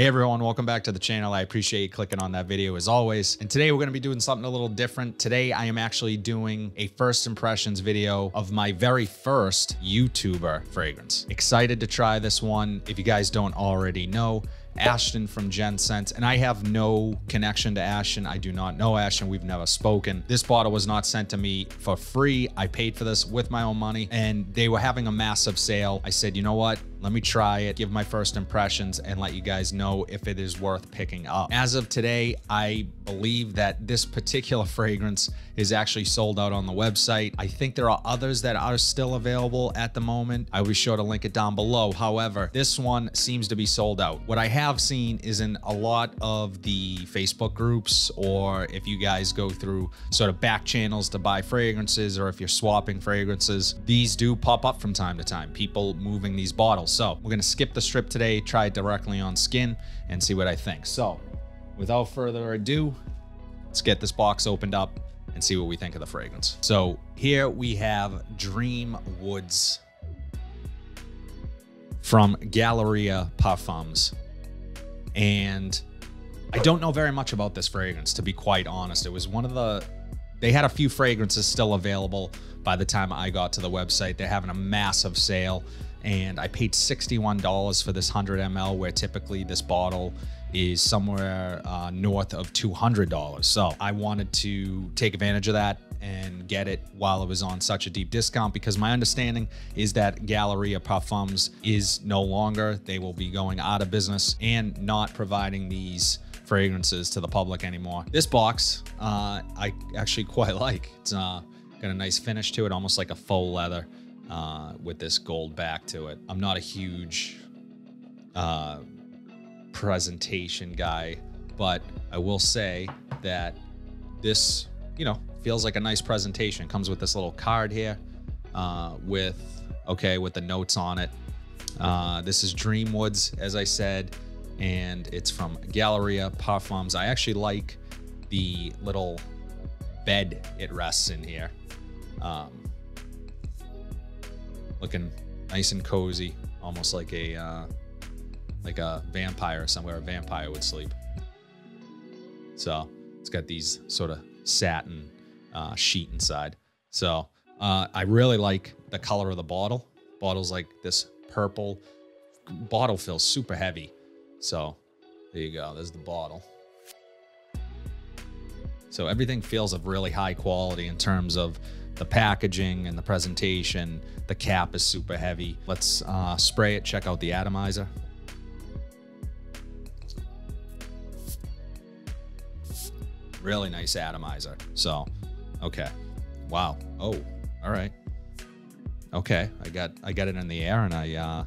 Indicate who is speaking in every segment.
Speaker 1: Hey everyone, welcome back to the channel. I appreciate you clicking on that video as always. And today we're going to be doing something a little different. Today I am actually doing a first impressions video of my very first YouTuber fragrance. Excited to try this one. If you guys don't already know, Ashton from Gent Scents, and I have no connection to Ashton. I do not know Ashton. We've never spoken. This bottle was not sent to me for free. I paid for this with my own money, and they were having a massive sale. I said, you know what? Let me try it, give my first impressions, and let you guys know if it is worth picking up. As of today, I believe that this particular fragrance is actually sold out on the website. I think there are others that are still available at the moment. I will be sure to link it down below. However, this one seems to be sold out. What I have seen is in a lot of the Facebook groups, or if you guys go through sort of back channels to buy fragrances, or if you're swapping fragrances, these do pop up from time to time. People moving these bottles. So we're gonna skip the strip today, try it directly on skin and see what I think. So without further ado, let's get this box opened up and see what we think of the fragrance. So here we have Dream Woods from Galleria Parfums. And I don't know very much about this fragrance, to be quite honest. It was one of the, they had a few fragrances still available by the time I got to the website. They're having a massive sale and I paid $61 for this 100 ml, where typically this bottle is somewhere uh, north of $200. So I wanted to take advantage of that and get it while it was on such a deep discount because my understanding is that Galleria Parfums is no longer. They will be going out of business and not providing these fragrances to the public anymore. This box, uh, I actually quite like. It's uh, got a nice finish to it, almost like a faux leather uh, with this gold back to it. I'm not a huge uh, presentation guy, but I will say that this, you know, feels like a nice presentation. Comes with this little card here uh, with, okay, with the notes on it. Uh, this is Dreamwoods, as I said, and it's from Galleria Parfums. I actually like the little bed it rests in here. Um, looking nice and cozy, almost like a uh, like a vampire somewhere a vampire would sleep. So it's got these sort of satin uh, sheet inside. So uh, I really like the color of the bottle. Bottle's like this purple. Bottle feels super heavy. So there you go. There's the bottle. So everything feels of really high quality in terms of the packaging and the presentation. The cap is super heavy. Let's uh, spray it, check out the atomizer. Really nice atomizer. So, okay. Wow. Oh, all right. Okay, I got I got it in the air and I uh,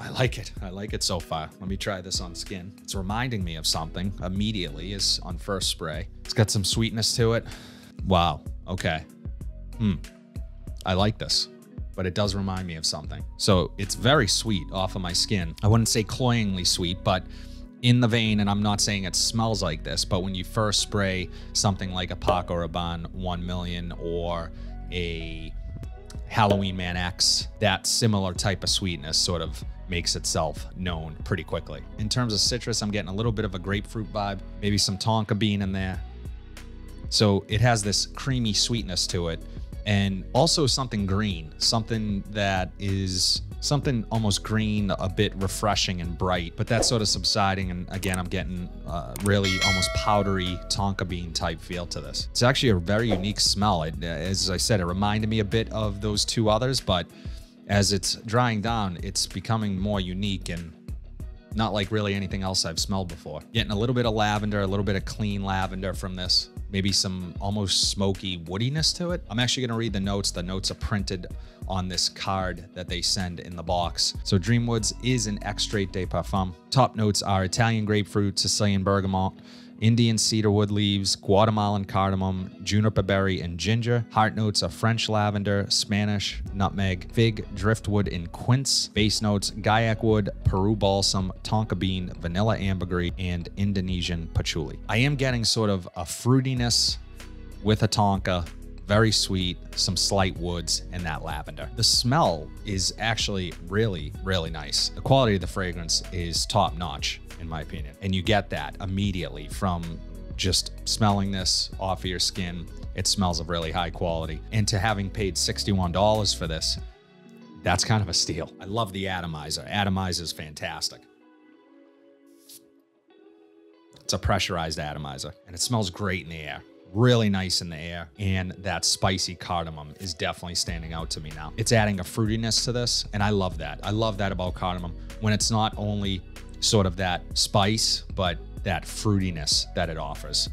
Speaker 1: I like it. I like it so far. Let me try this on skin. It's reminding me of something immediately is on first spray. It's got some sweetness to it. Wow. Okay hmm, I like this, but it does remind me of something. So it's very sweet off of my skin. I wouldn't say cloyingly sweet, but in the vein, and I'm not saying it smells like this, but when you first spray something like a Paco Rabanne 1 million or a Halloween Man X, that similar type of sweetness sort of makes itself known pretty quickly. In terms of citrus, I'm getting a little bit of a grapefruit vibe, maybe some tonka bean in there. So it has this creamy sweetness to it and also something green, something that is something almost green, a bit refreshing and bright, but that's sort of subsiding. And again, I'm getting uh, really almost powdery tonka bean type feel to this. It's actually a very unique smell. It, as I said, it reminded me a bit of those two others, but as it's drying down, it's becoming more unique and not like really anything else I've smelled before. Getting a little bit of lavender, a little bit of clean lavender from this maybe some almost smoky woodiness to it. I'm actually gonna read the notes. The notes are printed on this card that they send in the box. So Dreamwoods is an extrait de parfum. Top notes are Italian grapefruit, Sicilian bergamot, Indian cedarwood leaves, Guatemalan cardamom, juniper berry, and ginger. Heart notes are French lavender, Spanish nutmeg, fig, driftwood, and quince. Base notes guaiac wood, Peru balsam, tonka bean, vanilla ambergris, and Indonesian patchouli. I am getting sort of a fruitiness with a tonka very sweet, some slight woods, and that lavender. The smell is actually really, really nice. The quality of the fragrance is top notch. In my opinion. And you get that immediately from just smelling this off of your skin. It smells of really high quality. And to having paid $61 for this, that's kind of a steal. I love the atomizer. Atomizer is fantastic. It's a pressurized atomizer and it smells great in the air. Really nice in the air. And that spicy cardamom is definitely standing out to me now. It's adding a fruitiness to this. And I love that. I love that about cardamom when it's not only sort of that spice, but that fruitiness that it offers.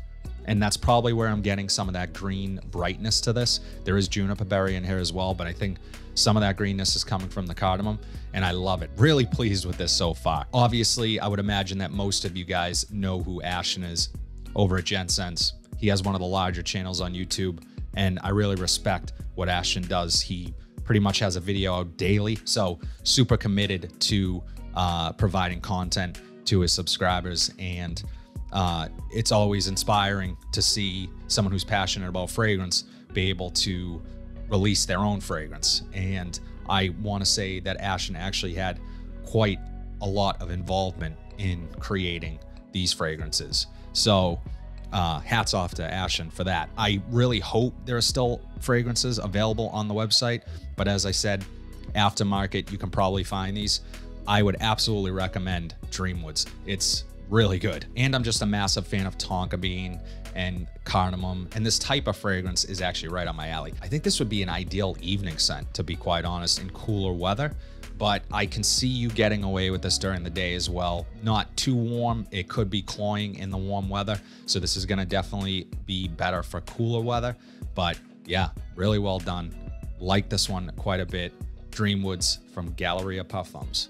Speaker 1: And that's probably where I'm getting some of that green brightness to this. There is juniper berry in here as well, but I think some of that greenness is coming from the cardamom, and I love it. Really pleased with this so far. Obviously, I would imagine that most of you guys know who Ashton is over at Gent Scents. He has one of the larger channels on YouTube, and I really respect what Ashton does. He pretty much has a video out daily, so super committed to uh, providing content to his subscribers and uh, it's always inspiring to see someone who's passionate about fragrance be able to release their own fragrance. And I want to say that Ashton actually had quite a lot of involvement in creating these fragrances. So, uh, hats off to Ashton for that. I really hope there are still fragrances available on the website, but as I said, aftermarket, you can probably find these. I would absolutely recommend Dreamwoods. It's really good. And I'm just a massive fan of tonka bean and cardamom. And this type of fragrance is actually right on my alley. I think this would be an ideal evening scent, to be quite honest, in cooler weather. But I can see you getting away with this during the day as well. Not too warm. It could be cloying in the warm weather. So this is going to definitely be better for cooler weather. But yeah, really well done. Like this one quite a bit. Dreamwoods from Galleria Parfums.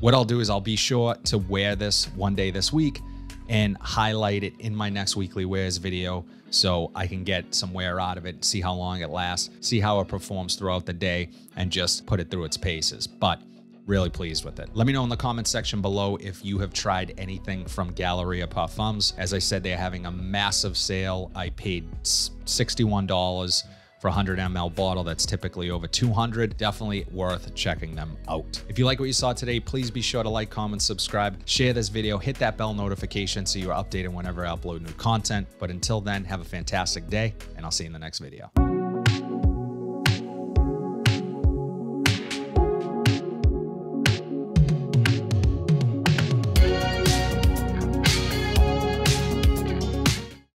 Speaker 1: What I'll do is I'll be sure to wear this one day this week and highlight it in my next weekly wears video so I can get some wear out of it, see how long it lasts, see how it performs throughout the day, and just put it through its paces. But really pleased with it. Let me know in the comment section below if you have tried anything from Galleria Parfums. As I said, they're having a massive sale. I paid $61 for a 100 ml bottle that's typically over 200. Definitely worth checking them out. If you like what you saw today, please be sure to like, comment, subscribe, share this video, hit that bell notification so you're updated whenever I upload new content. But until then, have a fantastic day, and I'll see you in the next video.